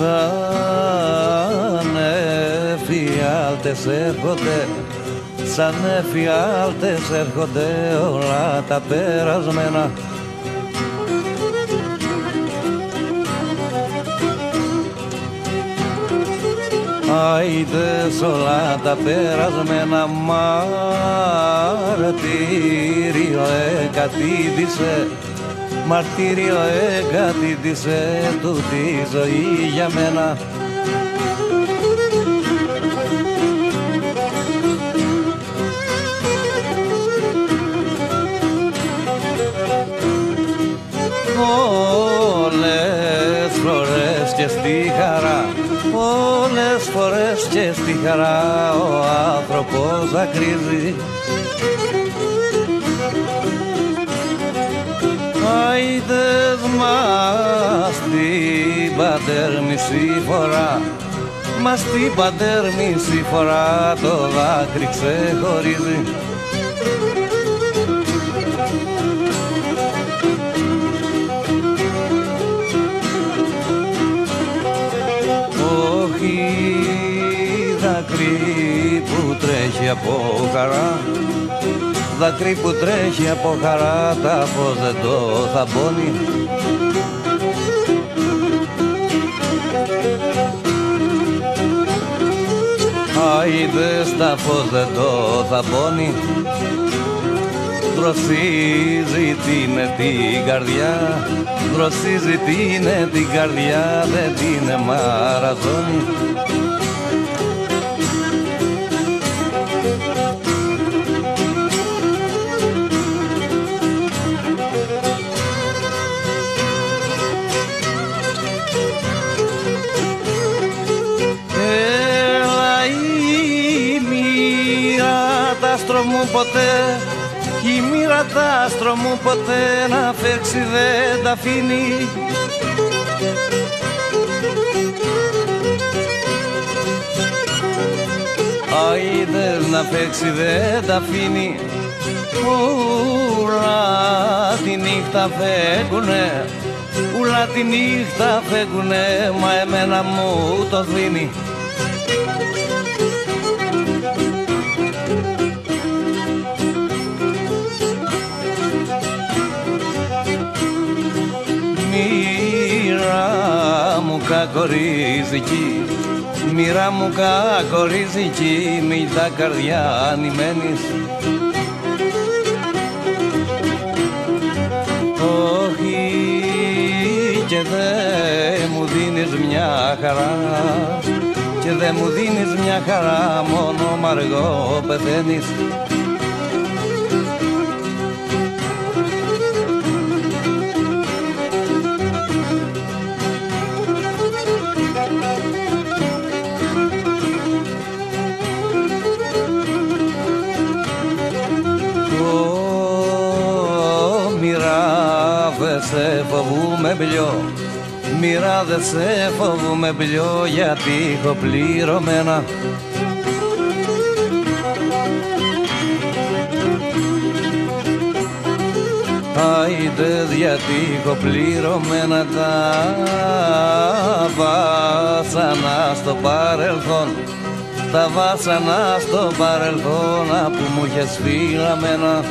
Σαν εφιάλτες έρχονται Σαν εφιάλτες έρχονται όλα τα περασμένα. Άιντες όλα τα περασμένα μαρτύριο εγκατήδησε μαρτύριο εγκατήδησε τούτη ζωή για μένα. Όλες φορές και στη χαρά Όλες φορές και στη χαρά ο άνθρωπος δακρύζει μας την πατέρ μισή φορά. Μας την πατέρ μισή φορά το δάκρυ ξεχωρίζει. Όχι δάκρυ που τρέχει από χαρά Δάκρυ που τρέχει από χαρά τα φως δεν το θαμπώνει. Άιδες τα φως δεν το θαμπώνει. Δροσίζει την την καρδιά Δροσίζει την την καρδιά Δεν την μαραζώνει τ' άστρο μου ποτέ η μοίρα τ' άστρο μου ποτέ να φέξει δεν τα αφήνει. Άιδες να παίξει δεν τα αφήνει. Ούλα τη νύχτα φέγγουνε Ούλα τη νύχτα φέγγουνε Μα εμένα μου το δίνει κακορίζικη. Μοίρα μου κακορίζικη Μη τα καρδιά ανημένεις. Όχι και δε μου δίνεις μια χαρά. Και δε μου δίνεις μια χαρά Μόνο μ' αργό πεθαίνεις Μοίρα δε σε φοβούμαι μπλιό Μοίρα δε σε φοβούμαι μπλιό γιατί έχω πληρωμένα. Άιντε γιατί έχω πληρωμένα τα βάσανα στο παρελθόν. Τα βάσανα στο παρελθόν που μου είχες φύλαμένα